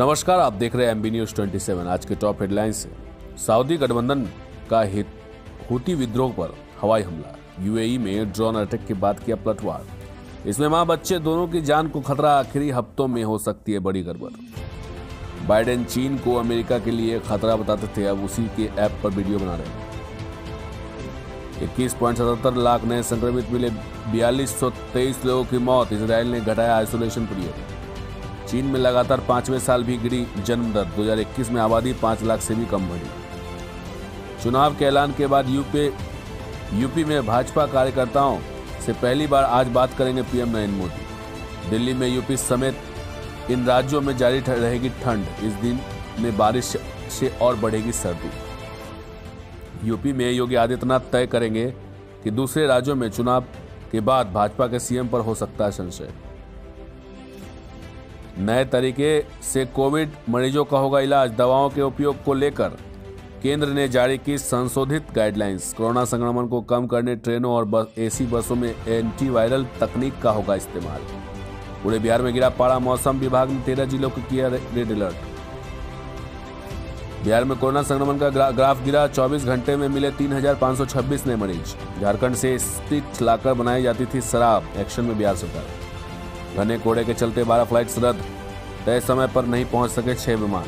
नमस्कार, आप देख रहे हैं एमबी न्यूज़ 27 आज के टॉप हेडलाइंस सऊदी गठबंधन का हित हूती विद्रोह पर हवाई हमला। यूएई में ड्रोन अटैक के बाद किया पलटवार। इसमें माँ बच्चे दोनों की जान को खतरा आखिरी हफ्तों में हो सकती है बड़ी गड़बड़। बाइडेन चीन को अमेरिका के लिए खतरा बताते थे, अब उसी के ऐप पर वीडियो बना रहे हैं। इक्कीस पॉइंट सतहत्तर लाख नए संक्रमित मिले, बयालीस सौ तेईस लोगों की मौत। इसराइल ने घटाया आइसोलेशन पीरियड चीन में लगातार पाँचवें साल भी गिरी जन्म दर। 2021 में आबादी पाँच लाख से भी कम बढ़ी। चुनाव के ऐलान के बाद यूपी यूपी में भाजपा कार्यकर्ताओं से पहली बार आज बात करेंगे पीएम नरेंद्र मोदी। दिल्ली में यूपी समेत इन राज्यों में जारी रहेगी ठंड। इस दिन में बारिश से और बढ़ेगी सर्दी। यूपी में योगी आदित्यनाथ तय करेंगे कि दूसरे राज्यों में चुनाव के बाद भाजपा के सीएम पर हो सकता है संशय। नए तरीके से कोविड मरीजों का होगा इलाज। दवाओं के उपयोग को लेकर केंद्र ने जारी की संशोधित गाइडलाइंस कोरोना संक्रमण को कम करने ट्रेनों और बस एसी बसों में एंटीवायरल तकनीक का होगा इस्तेमाल। पूरे बिहार में गिरा पारा मौसम विभाग ने तेरह जिलों को किया रेड अलर्ट बिहार में कोरोना संक्रमण का ग्रा, ग्राफ गिरा। 24 घंटे में मिले 3,526 नए मरीज़। झारखंड से स्टिच लाकर बनाई जाती थी शराब। एक्शन में बिहार सरकार। घने कोड़े के चलते 12 फ्लाइट्स रद्द। तय समय पर नहीं पहुँच सके छह विमान।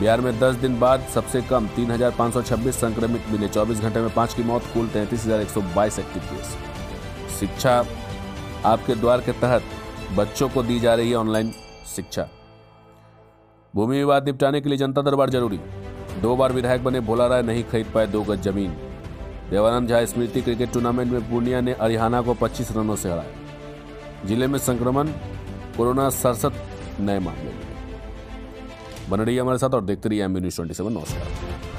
बिहार में 10 दिन बाद सबसे कम 3,526 संक्रमित मिले। 24 घंटे में पाँच की मौत कुल तैंतीस एक्टिव केस। शिक्षा आपके द्वार के तहत बच्चों को दी जा रही है ऑनलाइन शिक्षा। भूमि विवाद निपटाने के लिए जनता दरबार ज़रूरी। दो बार विधायक बने भोला राय नहीं खरीद पाए दो गज ज़मीन। देवानंद झा स्मृति क्रिकेट टूर्नामेंट में पूर्णिया ने हरियाणा को 25 रनों से हराया। ज़िले में संक्रमण, कोरोना सड़सठ नए मामले। बन रही हमारे साथ और देखते रहिए एमबी न्यूज़ ट्वेंटी सेवन नमस्कार।